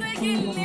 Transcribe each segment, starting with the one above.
Gel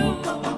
amor.